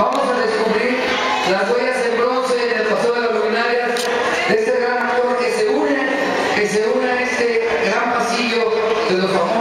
Vamos a descubrir las huellas en bronce en el Paseo de las Luminarias de este gran actor que se une, que se une a este gran pasillo de los famosos